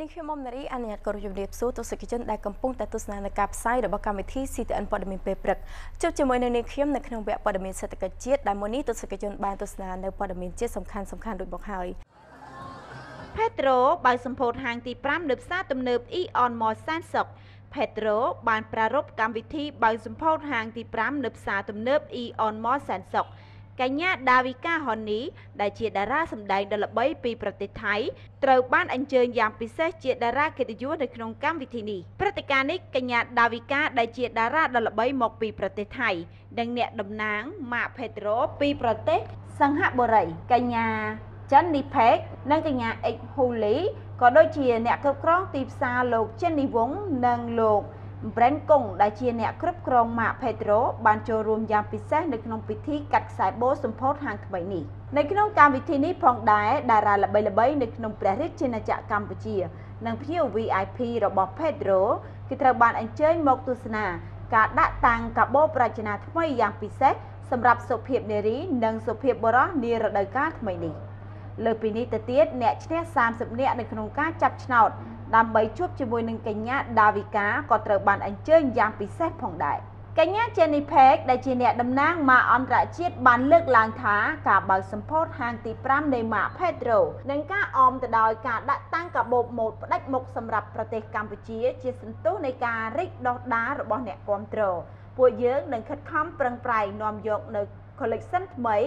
នេះខ្ញុំមុំនារីអនុញ្ញាតគោរពជម្រាបសួរទស្សនិកជនដែលកំពុងតែទស្សនានៅការផ្សាយរបស់កម្មវិធី CTN ព័ត៌មានពេលព្រឹកជួបជាមួយនៅនាងខ្ញុំនៅក្នុងវគ្គព័ត៌មានសេដ្ឋកិច្ចជាតិដែលមុននេះទស្សនិកជនបានទស្សនានៅព័ត៌មានជាតិសំខាន់សំខាន់ដូចមកហើយផេត្រូបើកសម្ពោធហាងទី5នៅផ្សារទំនើប Eon Mall សានសុកផេត្រូបានប្រារព្ធកម្មវិធីបើកសម្ពោធហាងទី5នៅផ្សារទំនើប Eon Mall សានសុក កញ្ញាដាវីកាហុននីដែលជាតារាសម្ដែងដ៏ល្បីពីប្រទេសថៃត្រូវបានអញ្ជើញយ៉ាងពិសេសជាតារាកិត្តិយសនៅក្នុងកម្មវិធីនេះព្រឹត្តិការណ៍នេះកញ្ញាដាវីកាដែលជាតារាដ៏ល្បីមកពីប្រទេសថៃនិងអ្នកតំណាងម៉ាកផេត្រូពីប្រទេសសង្ហបុរីកញ្ញាចិននីផេកនិងកញ្ញាអិចហ៊ូលីក៏ដូចជាអ្នកគ្រប់គ្រងទីផ្សារលោកចិននីវងនិងលោក Brand កុងដែលជាអ្នកគ្រប់គ្រងម៉ាក Petro បានចូលរួមយ៉ាងពិសេសនៅក្នុងពិធីកាត់ខ្សែបូសម្ពោធហាងថ្មីនេះនៅក្នុងកម្មវិធីនេះផងដែរតារាល្បីៗនៅក្នុងព្រះរាជាណាចក្រកម្ពុជា និងភ្ញៀវ VIP របស់ Petro គឺត្រូវបានអញ្ជើញមកទស្សនាការដាក់តាំងកាបូបរចនាថ្មីយ៉ាងពិសេសសម្រាប់សុភាពនារីនិងសុភាពបុរសនារដូវកាលថ្មីនេះលើពីនេះទៅទៀតអ្នកឈ្នះ30នាក់នៅក្នុងការចាប់ឆ្នោត ដើម្បីជួបជាមួយនឹងកញ្ញាដាវីកាក៏ត្រូវបានអញ្ជើញយ៉ាងពិសេសផងដែរកញ្ញា Jenny Peck ដែលជាអ្នកតំណាងម៉ាកអន្តរជាតិបានលើកឡើងថាការបើកសម្ពោធហាងទី5នៃម៉ាក Pedro និងការអមទៅដោយការដាក់តាំងកាបូបម៉ូតផ្ដាច់មុខសម្រាប់ប្រទេសកម្ពុជា ជាសន្ទុះនៃការរីកដុះដាលរបស់អ្នកគ្រប់គ្រងពួកយើងនឹងខិតខំប្រឹងប្រែងនាំយកនៅ collection ថ្មី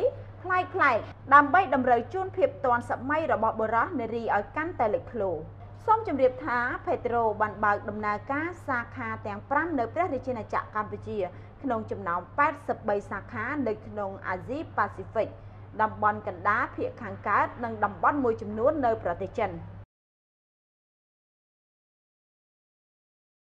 ប្លែកៗដើម្បីតម្រូវជូនភាពទាន់សម័យរបស់បុរសនារីឲ្យកាន់តែលេចធ្លោ សូមជម្រាបថាពេត្រូ បានបើកដំណើរការសាខាទាំង5នៅព្រះរាជាណាចក្រកម្ពុជា ក្នុងចំណោម83សាខានៅក្នុងអាស៊ីប៉ាស៊ីហ្វិកតំបន់កណ្ដាលភាគខាងកើតនិងតំបន់មួយចំនួននៅប្រទេសចិន។